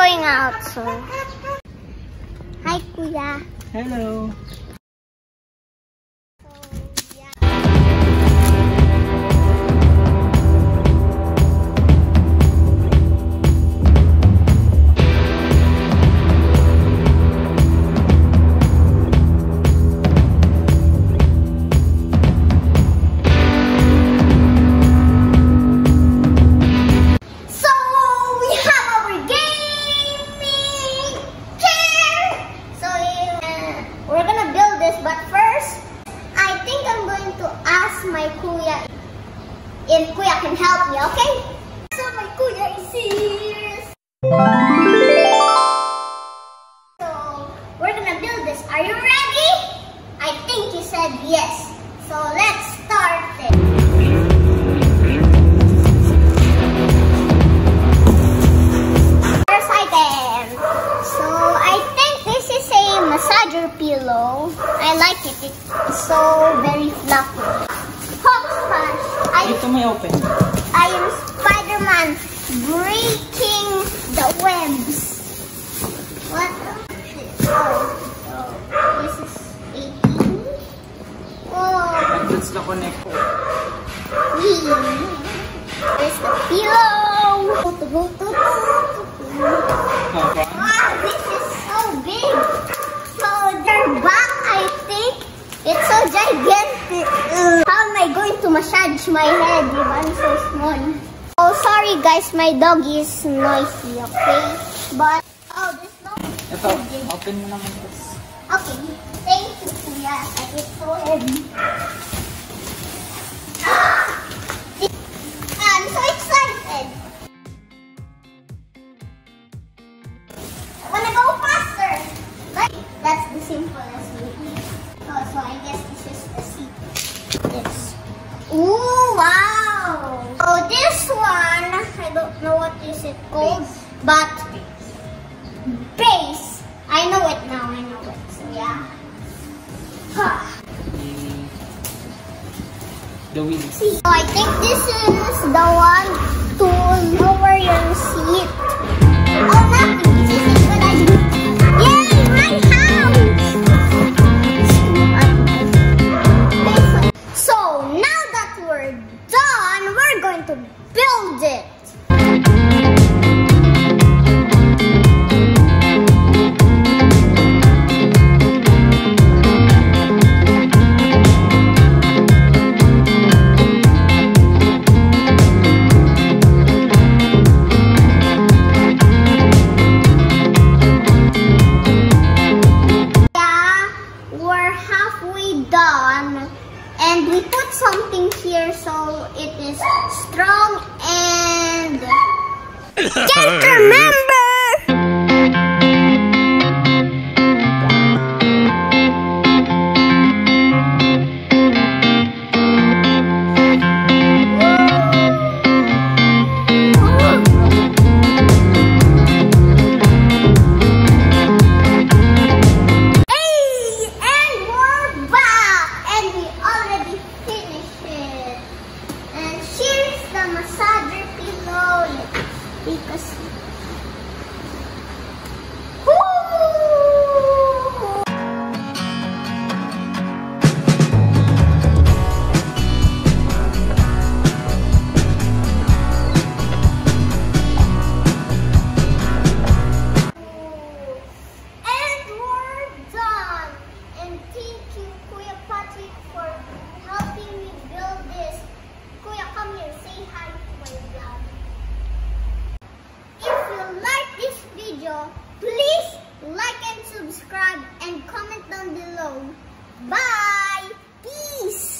going out, so. Hi, Kuya. Hello. If kuya can help me. Okay? So my kuya is here. So we're gonna build this. Are you ready? I think you said yes. So let's start it. First item. So I think this is a massager pillow. I like it. It's so very fluffy. May open. I am Spider-Man breaking the webs. What? Oh, so this is 18. Oh, that's the connect. There's oh. the pillow. Papa. Wow, this is so big. So their back, I think, it's so gigantic. Ugh. How am I going to massage my head if I'm so small? Oh, sorry guys, my dog is noisy, okay? But, oh, this dog is Ito, open mo naman this. Okay, thank you, Kuya. It's so heavy. Ah! I'm so excited. I wanna go faster. But that's the simplest way. So I guess this is the seat. Yes. Ooh, wow. Oh, this one, I don't know what is it called, but base. I know it now. I know it. So yeah. Huh. The wheels. So I think this is the one to lower your seat. Build it. Just remember. If you like this video, please like and subscribe and comment down below. Bye! Peace!